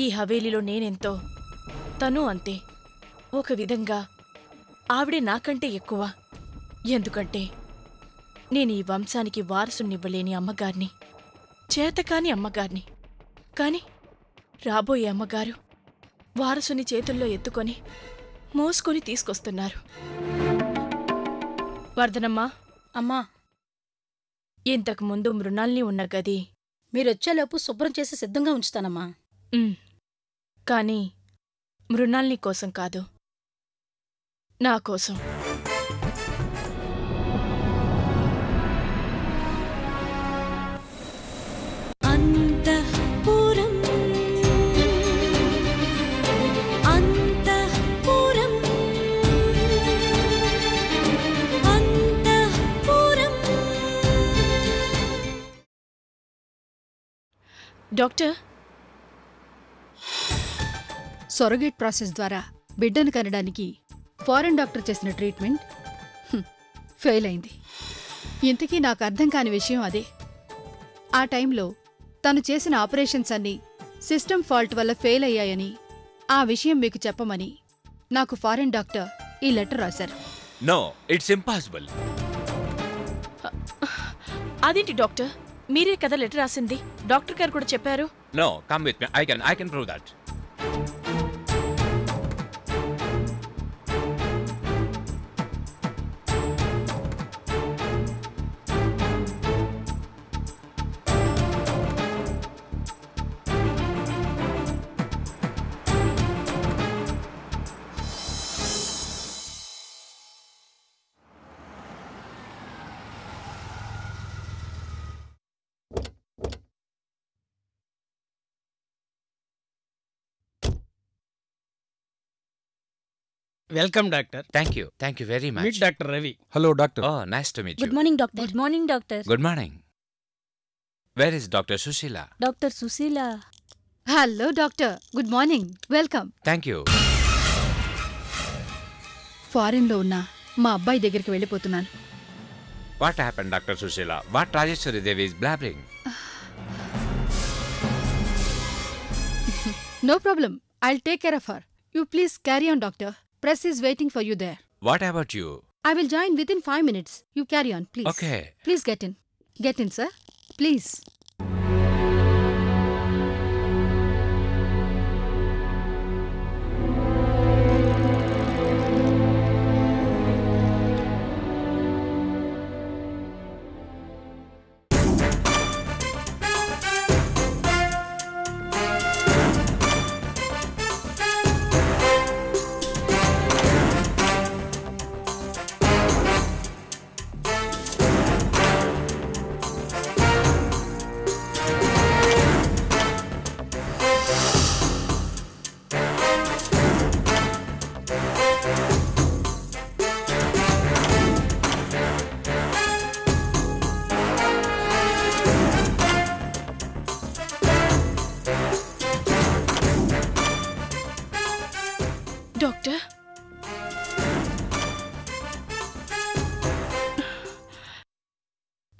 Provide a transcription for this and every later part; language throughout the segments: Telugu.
ఈ హవేలీలో నేనెంతో? తను అంతే. ఒక విధంగా ఆవిడే నాకంటే ఎక్కువ. ఎందుకంటే నేను ఈ వంశానికి వారసునివ్వలేని అమ్మగారిని చేతకాని అమ్మగారిని. కాని రాబోయే అమ్మగారు వారసుని చేతుల్లో ఎత్తుకొని మోసుకొని తీసుకొస్తున్నారు. వర్ధనమ్మా అమ్మా. ఇంతకు ముందు మృణాల్ని ఉన్న గది మీరొచ్చేలోపు శుభ్రం చేసి సిద్ధంగా ఉంచుతానమ్మా. కానీ మృణాల్ని కోసం కాదు. నా కోసం. అంతఃపురం అంతఃపురం అంతఃపురం. డాక్టర్ సొరగేట్ ప్రాసెస్ ద్వారా బిడ్డను కనడానికి ఫారెన్ డాక్టర్ చేసిన ట్రీట్మెంట్ ఫెయిల్ అయింది. ఇంతకీ నాకు అర్థం కాని విషయం అదే. ఆ టైంలో తను చేసిన ఆపరేషన్స్ అన్నీ సిస్టమ్ ఫాల్ట్ వల్ల ఫెయిల్ అయ్యాయని ఆ విషయం మీకు చెప్పమని నాకు ఫారెన్ డాక్టర్ ఈ లెటర్ రాశారు. No it's impossible. అదేంటి డాక్టర్? మీరే కదా లెటర్ రాసింది? డాక్టర్ గారు కూడా చెప్పారు? No come with me. I can I can prove that. Welcome doctor thank you thank you very meet much doctor Ravi hello doctor oh nice to meet good morning doctor good morning doctor good morning where is doctor Sushila doctor Sushila hello doctor good morning welcome thank you ఫారెన్లో ఉన్న మా అబ్బాయి దగ్గరికి వెళ్ళిపోతున్నాను. What happen doctor Sushila what Rajeshwari Devi is blabbering no problem I take care of her you please carry on doctor Press is waiting for you there. What about you? I will join within five minutes. You carry on, please. Okay. Please get in. Get in, sir. Please.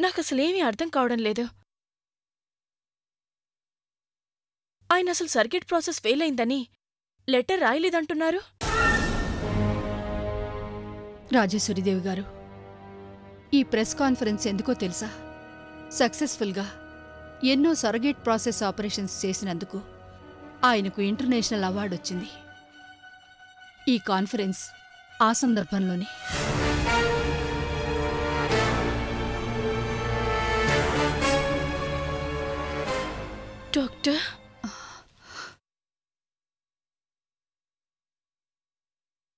నాకసలేమీ అర్థం కావడం లేదు. ఆయన అసలు సర్కిట్ ప్రాసెస్ ఫెయిల్ అయిందని లెటర్ రాయలేదంటున్నారు. రాజేశ్వరిదేవి గారు ఈ ప్రెస్ కాన్ఫరెన్స్ ఎందుకో తెలుసా? సక్సెస్ఫుల్గా ఎన్నో సరగేట్ ప్రాసెస్ ఆపరేషన్స్ చేసినందుకు ఆయనకు ఇంటర్నేషనల్ అవార్డు వచ్చింది ఈ కాన్ఫరెన్స్ ఆ సందర్భంలోనే. డాక్టర్?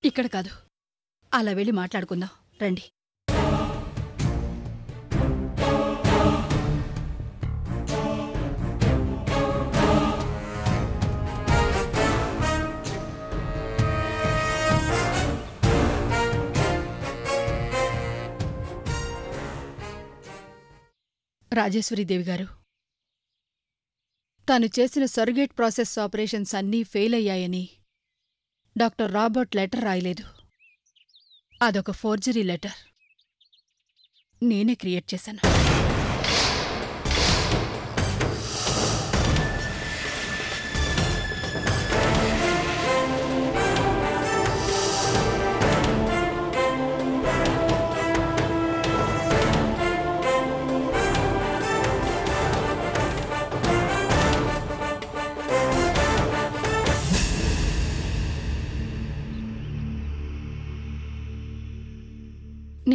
ఇక్కడ కాదు. అలా వెళ్ళి మాట్లాడుకుందాం. రండి. రాజేశ్వరీదేవి గారు తాను చేసిన సర్గేట్ ప్రాసెస్ ఆపరేషన్స్ అన్నీ ఫెయిల్ అయ్యాయని డాక్టర్ రాబర్ట్ లెటర్ రాయలేదు. అదొక ఫోర్జరీ లెటర్. నేనే క్రియేట్ చేశాను.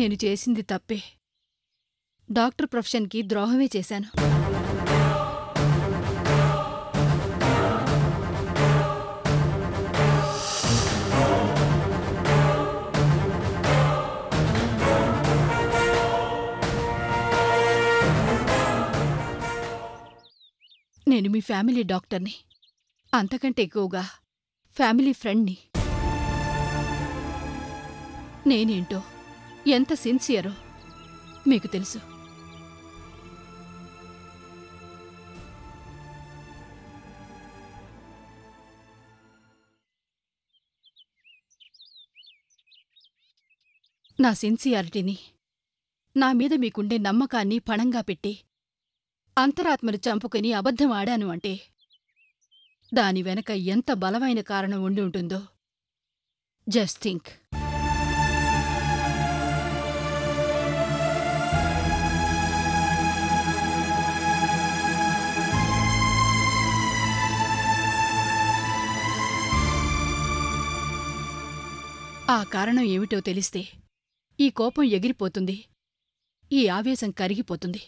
నేను చేసింది తప్పే. డాక్టర్ ప్రొఫెషన్కి ద్రోహమే చేశాను. నేను మీ ఫ్యామిలీ డాక్టర్ని. అంతకంటే ఎక్కువగా ఫ్యామిలీ ఫ్రెండ్ని. నేనేంటో? ఎంత సిన్సియరో మీకు తెలుసు. నా సిన్సియారిటీని నా మీద మీకుండే నమ్మకాన్ని పణంగా పెట్టి అంతరాత్మను చంపుకుని అబద్ధం ఆడాను అంటే దాని వెనక ఎంత బలమైన కారణం ఉండి ఉంటుందో జస్ట్ థింక్. ఆ కారణం ఏమిటో తెలిస్తే ఈ కోపం ఎగిరిపోతుంది. ఈ ఆవేశం కరిగిపోతుంది.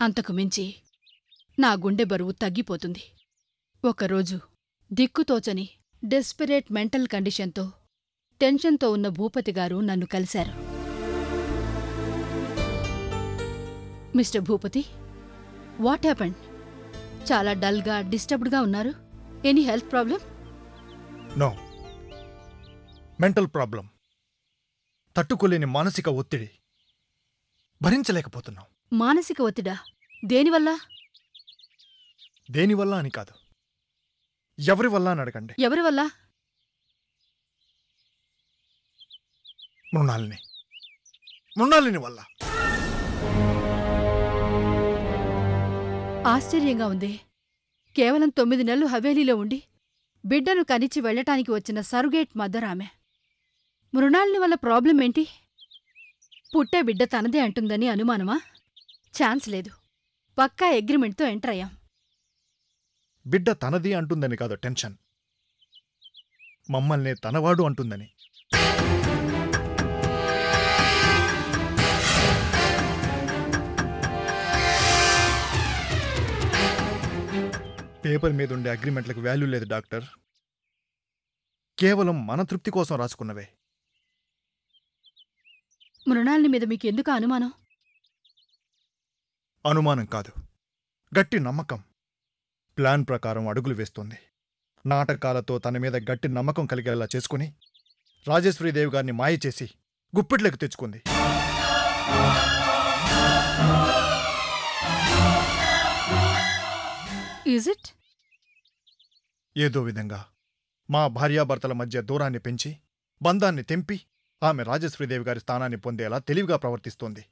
అంతకు మించి నా గుండె బరువు తగ్గిపోతుంది. ఒకరోజు దిక్కుతోచని డెస్పెరేట్ మెంటల్ కండిషన్తో టెన్షన్తో ఉన్న భూపతి గారు నన్ను కలిశారు. Mister Bhupathi what happened? చాలా డల్గా డిస్టర్బ్డ్గా ఉన్నారు? Any health problem no. Mental problem. తట్టుకోలేని మానసిక ఒత్తిడి. భరించలేకపోతున్నాం. మానసిక ఒత్తిడా? దేనివల్ల దేనివల్ల అని కాదు. ఎవరి వల్ల అని అడగండి. ఎవరి వల్ల? మృణాలిని. మృణాలిని వల్ల. ఆశ్చర్యంగా ఉంది. కేవలం తొమ్మిది నెలలు హవేలీలో ఉండి బిడ్డను కనిచి వెళ్ళటానికి వచ్చిన సరుగేట్ మదర్ ఆమె. మృణాలిని వల్ల ప్రాబ్లం ఏంటి? పుట్టే బిడ్డ తనదే అంటుందని అనుమానమా? ఛాన్స్ లేదు. పక్కా అగ్రిమెంట్తో ఎంటర్ అయ్యాం. బిడ్డ తనది అంటుందని కాదు టెన్షన్. మమ్మల్ని తనవాడు అంటుందని. పేపర్ మీద ఉండే అగ్రిమెంట్లకు వాల్యూ లేదు డాక్టర్. కేవలం మన తృప్తి కోసం రాసుకున్నవే. మృణాలిని మీద మీకు ఎందుకు అనుమానం? అనుమానం కాదు. గట్టి నమ్మకం. ప్లాన్ ప్రకారం అడుగులు వేస్తోంది. నాటకాలతో తన మీద గట్టి నమ్మకం కలిగేలా చేసుకుని రాజేశ్వరీదేవి గారిని మాయ చేసి గుప్పిట్లకు తెచ్చుకుంది. ఇట్ ఏదో విధంగా మా భార్యాభర్తల మధ్య దూరాన్ని పెంచి బంధాన్ని తెంపి ఆమె రాజశ్రీదేవి గారి స్థానాన్ని పొందేలా తెలివిగా ప్రవర్తిస్తోంది.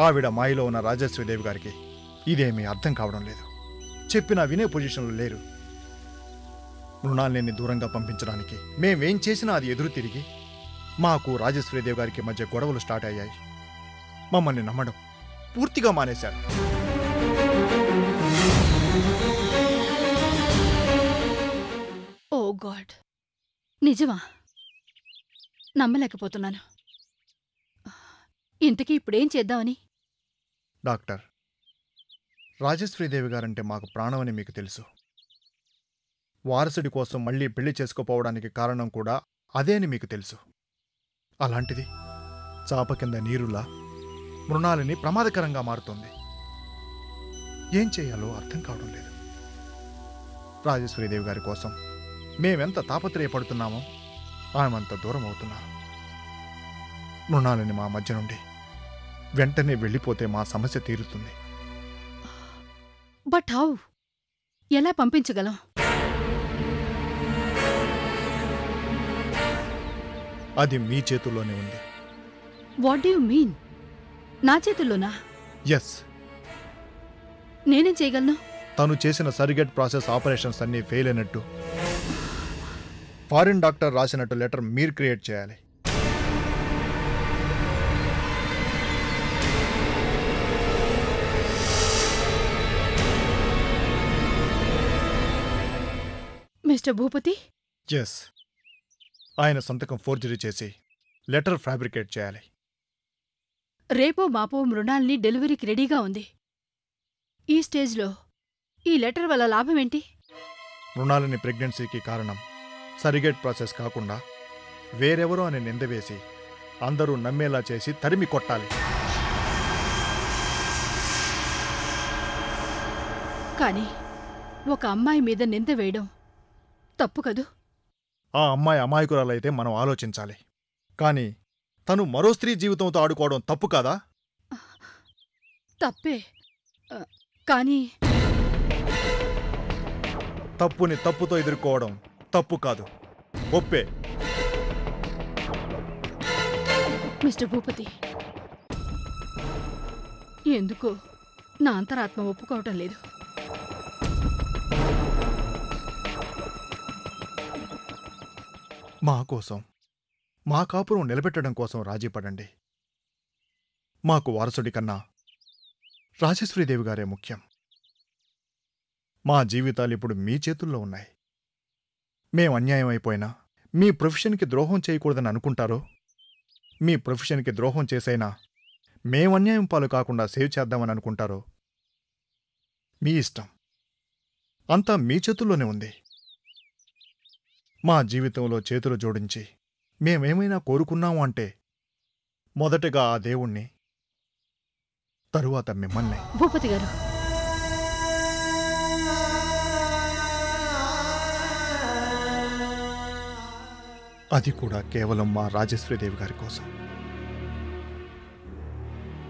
ఆవిడ మాయలో ఉన్న రాజశ్రీదేవి గారికి ఇదేమీ అర్థం కావడం లేదు. చెప్పినా వినే పొజిషన్లో లేరు. మృణాల్ని దూరంగా పంపించడానికి మేమేం చేసినా అది ఎదురు తిరిగి మాకు రాజశ్రీదేవి గారికి మధ్య గొడవలు స్టార్ట్ అయ్యాయి. మమ్మల్ని నమ్మడం పూర్తిగా మానేశారు. Oh God! నిజమా? నమ్మలేకపోతున్నాను. ఇంతకీ ఇప్పుడేం చేద్దామని? డాక్టర్ రాజేశ్వరీదేవి గారంటే మాకు ప్రాణమని మీకు తెలుసు. వారసుడి కోసం మళ్ళీ పెళ్ళి చేసుకోపోవడానికి కారణం కూడా అదే అని మీకు తెలుసు. అలాంటిది చాప కింద నీరులా మృణాలిని ప్రమాదకరంగా మారుతోంది. ఏం చేయాలో అర్థం కావడం లేదు. రాజేశ్వరీదేవి గారి కోసం మేమెంత తాపత్రయపడుతున్నామో ఆమెమంత దూరం అవుతున్నారు. మృణాలిని మా మధ్య నుండి వెంటనే వెళ్ళిపోతే మా సమస్య తీరుతుంది. But how? ఎలా పంపించగలం? అది మీ చేతుల్లోనే ఉంది. వాట్ యు మీన్ నా చేతుల్లోనా? ఎస్ నేనేం చేయగలను? తను చేసిన సరిగెట్ ప్రాసెస్ ఆపరేషన్స్ అన్నీ ఫెయిల్ అయినట్టు. ఫారిన్ డాక్టర్ రాసినట్టు లెటర్ మీరు క్రియేట్ చేయాలి. మిస్టర్ భూపతి? ఎస్ ఆయన సంతకం ఫోర్జరీ చేసి లెటర్ ఫ్యాబ్రికేట్ చేయాలి. రేపో మాపో మృణాల్ని డెలివరీకి రెడీగా ఉంది. ఈ స్టేజ్లో ఈ లెటర్ వల్ల లాభమేంటి మృణాలిని ప్రెగ్నెన్సీకి కారణం. సరిగేట్ ప్రాసెస్ కాకుండా వేరెవరో అని నిందవేసి అందరూ నమ్మేలా చేసి తరిమి కొట్టాలి. కానీ ఒక అమ్మాయి మీద నింద వేయడం తప్పు కదూ? ఆ అమ్మాయి అమాయకురాలైతే మనం ఆలోచించాలి. కానీ తను మరో స్త్రీ జీవితంతో ఆడుకోవడం తప్పు కాదా? తప్పే. కానీ తప్పుని తప్పుతో ఎదుర్కోవడం తప్పు కాదు. ఒప్పే. మిస్టర్ భూపతి. ఎందుకో నా అంతరాత్మ ఒప్పుకోవటం లేదు. మా కోసం మా కాపురం నిలబెట్టడం కోసం రాజీ పడండి. మాకు వారసుడి కన్నా రాజేశ్వరీదేవి గారే ముఖ్యం. మా జీవితాలు ఇప్పుడు మీ చేతుల్లో ఉన్నాయి. మేము అన్యాయం అయిపోయినా మీ ప్రొఫెషన్కి ద్రోహం చేయకూడదని అనుకుంటారో? మీ ప్రొఫెషన్కి ద్రోహం చేసైనా మేము అన్యాయం పాలు కాకుండా సేవ్ చేద్దామని అనుకుంటారో? మీ ఇష్టం. అంతా మీ చేతుల్లోనే ఉంది. మా జీవితంలో చేతులు జోడించి మేమేమైనా కోరుకున్నాము అంటే మొదటగా ఆ దేవుణ్ణి తరువాత మిమ్మల్ని. భూపతి గారు అది కూడా కేవలం మా రాజేశ్వరీదేవి గారి కోసం.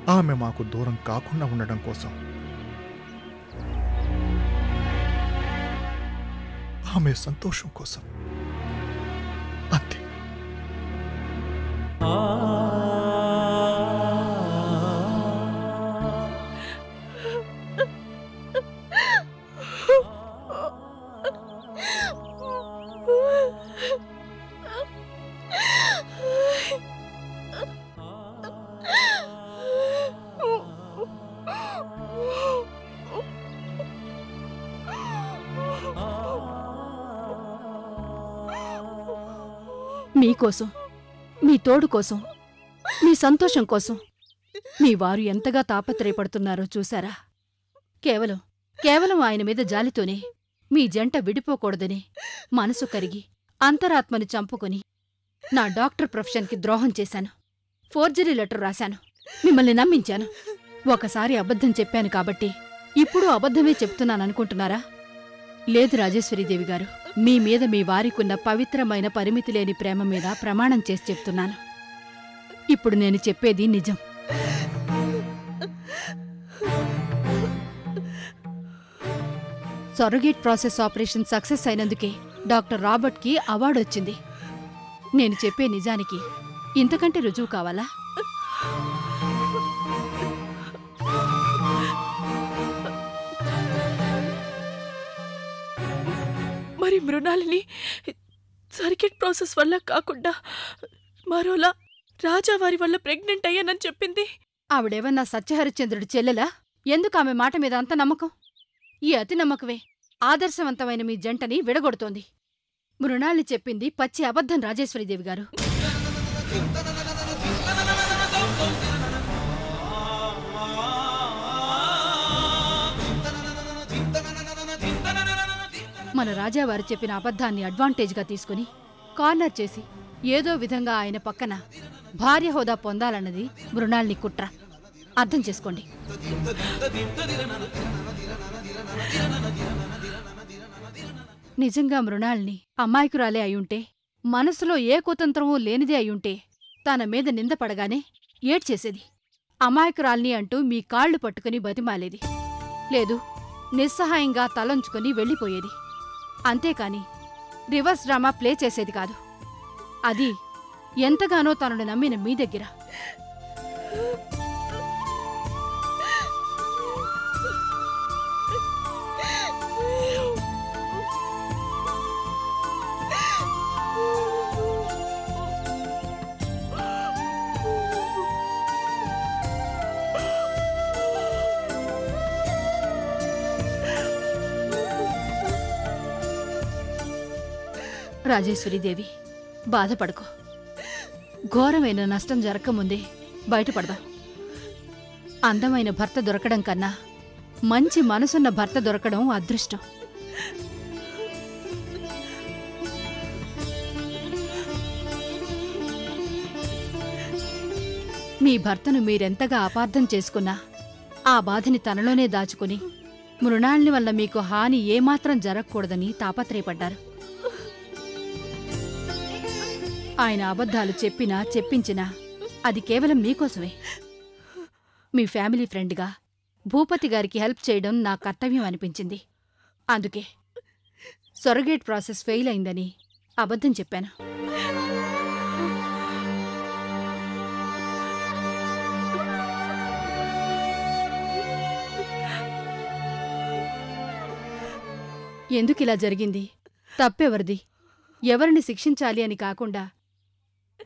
ఆమె మాకు దూరం కాకుండా ఉండడం కోసం. ఆమె సంతోషం కోసం. మీకోసం మీ తోడు కోసం మీ సంతోషం కోసం. మీ వారు ఎంతగా తాపత్రయపడుతున్నారో చూశారా? కేవలం కేవలం ఆయన మీద జాలితోనే మీ జంట విడిపోకూడదని మనసు కరిగి అంతరాత్మని చంపుకొని నా డాక్టర్ ప్రొఫెషన్కి ద్రోహం చేశాను. ఫోర్జరీ లెటర్ రాశాను. మిమ్మల్ని నమ్మించాను. ఒకసారి అబద్ధం చెప్పాను కాబట్టి ఇప్పుడు అబద్ధమే చెప్తున్నాననుకుంటున్నారా? లేదు రాజేశ్వరీదేవి గారు మీ మీద మీ వారికున్న పవిత్రమైన పరిమితి లేని ప్రేమ మీద ప్రమాణం చేసి చెప్తున్నాను. ఇప్పుడు నేను చెప్పేది నిజం. సొరగేట్ ప్రాసెస్ ఆపరేషన్ సక్సెస్ అయినందుకే డాక్టర్ రాబర్ట్కి అవార్డు వచ్చింది నేను చెప్పే నిజానికి ఇంతకంటే రుజువు కావాలా? మరి మృణాలిని సర్కిట్ ప్రాసెస్ వల్ల కాకుండా మరోలా రాజావారి వల్ల ప్రెగ్నెంట్ అయ్యానని చెప్పింది. ఆవిడేవన్నా సత్యహరిశ్చంద్రుడి చెల్లెలా? ఎందుకు ఆమె మాట మీద అంత నమ్మకం? ఈ అతి నమ్మకమే. ఆదర్శవంతమైన మీ జంటని విడగొడుతోంది. మృణాల్ని చెప్పింది పచ్చి అబద్ధం రాజేశ్వరీదేవి గారు. మన రాజావారు చెప్పిన అబద్ధాన్ని అడ్వాంటేజ్గా తీసుకుని కార్నర్ చేసి ఏదో విధంగా ఆయన పక్కన భార్య హోదా పొందాలన్నది మృణాల్ని కుట్ర. అర్థం చేసుకోండి. నిజంగా మృణాల్ని అమాయకురాలే అయ్యుంటే మనసులో ఏ కుతంత్రమూ లేనిదే అయ్యుంటే తన మీద నిందపడగానే ఏడ్చేసేది. అమాయకురాల్ని అంటూ మీ కాళ్ళు పట్టుకుని బతిమాలేది. లేదు నిస్సహాయంగా తలంచుకుని వెళ్ళిపోయేది. అంతేకాని రివర్స్ డ్రామా ప్లే చేసేది కాదు. అది ఎంతగానో తనను నమ్మిన మీ దగ్గర. రాజేశ్వరీదేవి బాధపడకు. ఘోరమైన నష్టం జరగకముందే బయటపడదాం. అందమైన భర్త దొరకడం కన్నా మంచి మనసున్న భర్త దొరకడం అదృష్టం. మీ భర్తను మీరెంతగా అపార్థం చేసుకున్నా ఆ బాధని తనలోనే దాచుకుని మృణాల్ని వల్ల మీకు హాని ఏమాత్రం జరగకూడదని తాపత్రయపడ్డారు. ఆయన అబద్ధాలు చెప్పినా చెప్పించినా అది కేవలం మీకోసమే. మీ ఫ్యామిలీ ఫ్రెండ్గా భూపతి గారికి హెల్ప్ చేయడం నా కర్తవ్యం అనిపించింది. అందుకే సొరగేట్ ప్రాసెస్ ఫెయిల్ అయిందని అబద్ధం చెప్పాను. ఎందుకిలా జరిగింది? తప్పెవరిది? ఎవరిని శిక్షించాలి అని కాకుండా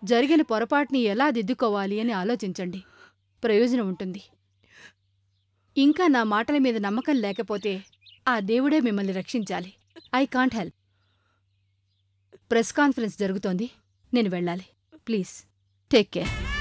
జరిగిన పొరపాటుని ఎలా దిద్దుకోవాలి అని ఆలోచించండి. ప్రయోజనం ఉంటుంది. ఇంకా నా మాటల మీద నమ్మకం లేకపోతే ఆ దేవుడే మిమ్మల్ని రక్షించాలి. I can't help. Press conference జరుగుతోంది. నేను వెళ్ళాలి. ప్లీజ్. Take care.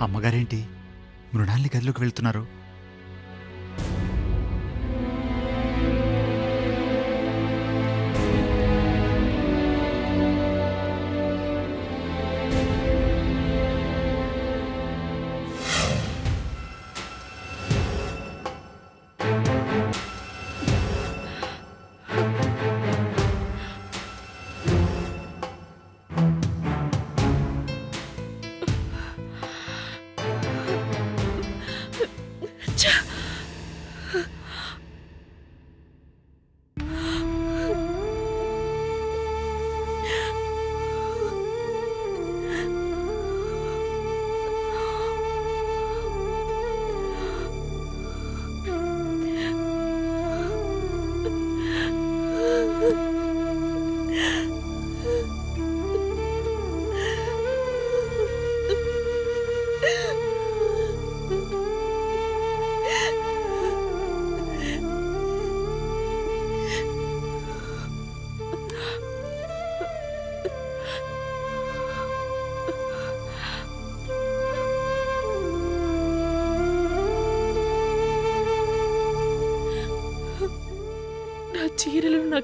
అమ్మగారేంటి? మృణాల్ని గదిలోకి వెళ్తున్నారు.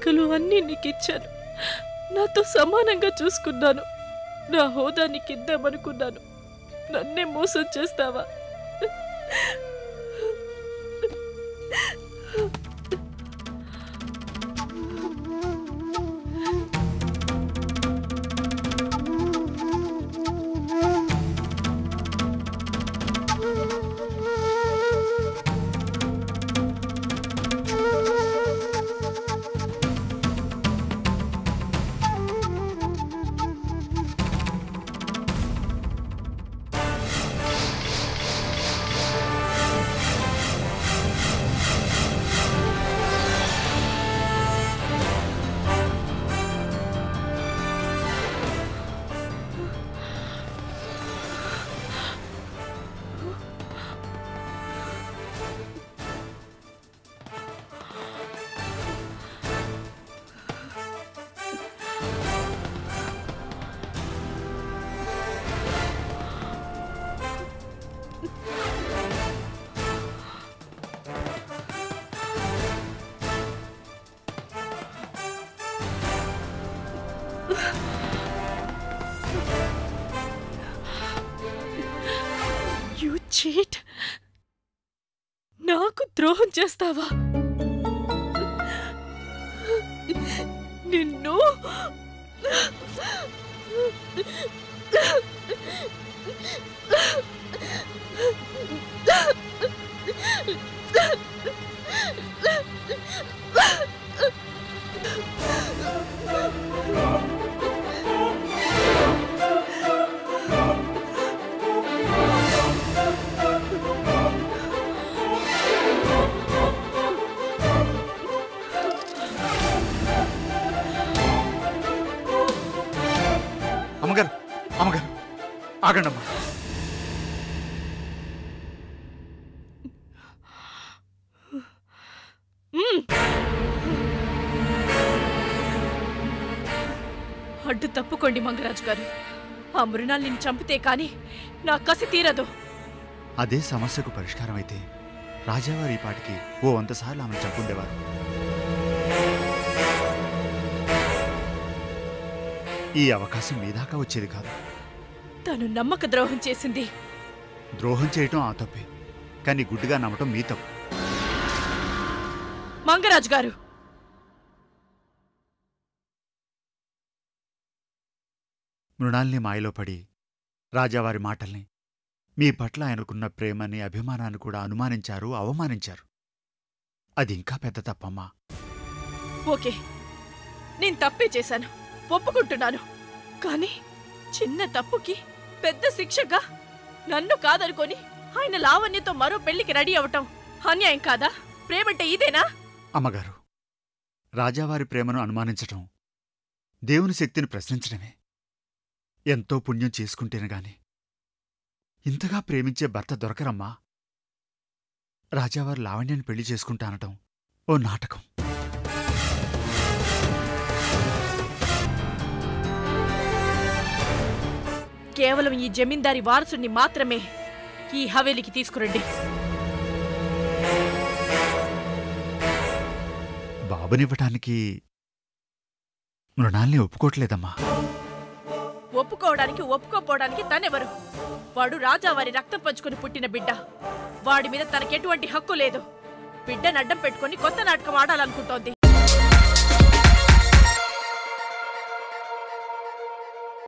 చీరలు నగలు అన్నీ నీకిచ్చాను. నాతో సమానంగా చూసుకున్నాను. నా హోదా నీకిద్దామనుకున్నాను నన్నే మోసం చేస్తావా? ద్రోహం చేస్తావా? నిన్ను ఆగండమ్మా. అడ్డు తప్పుకోండి మంగరాజు గారు. ఆ మృణాలు నిన్ను చంపితే కాని నా కసి తీరదు. అదే సమస్యకు పరిష్కారం అయితే రాజావారి ఈ పాటికి ఓ వందసార్లు ఆమెను చంపుండేవారు. ఈ అవకాశం మీ దాకా వచ్చేది కాదు. తను నమ్మక ద్రోహం చేసింది. ద్రోహం చేయటం ఆ తప్పే. కానీ గుడ్డిగా నమ్మటం మీ తప్పు. మంగరాజు గారు! మృణాల్ని మాయలో పడి రాజావారి మాటల్ని మీ పట్ల ఆయనకున్న ప్రేమని అభిమానాన్ని కూడా అనుమానించారు అవమానించారు. అది ఇంకా పెద్ద తప్పమ్మా. ఓకే. నేను తప్పే చేశాను. ఒప్పుకుంటున్నాను. కానీ చిన్న తప్పుకి పెద్ద శిక్షగా? నన్ను కాదనుకొని ఆయన లావణ్యతో మరో పెళ్ళికి రెడీ అవటం అన్యాయం కాదా? ప్రేమంటే ఇదేనా? అమ్మగారు రాజావారి ప్రేమను అనుమానించటం దేవుని శక్తిని ప్రశ్నించడమే. ఎంతో పుణ్యం చేసుకుంటేనే గాని ఇంతగా ప్రేమించే భర్త దొరకరమ్మా. రాజావారు లావణ్యాన్ని పెళ్ళి చేసుకుంటానటం ఓ నాటకం. కేవలం ఈ జమీందారి వారసుని మాత్రమే ఈ హవేలికి తీసుకురండి. బాబునివ్వటానికి మృణాల్ని ఒప్పుకోవట్లేదమ్మా. ఒప్పుకోవడానికి ఒప్పుకోపోవడానికి తనెవరు? వాడు రాజావారి రక్తం పంచుకొని పుట్టిన బిడ్డ. వాడి మీద తనకెటువంటి హక్కు లేదు. బిడ్డను అడ్డం పెట్టుకొని కొత్త నాటకం ఆడాలనుకుంటోంది.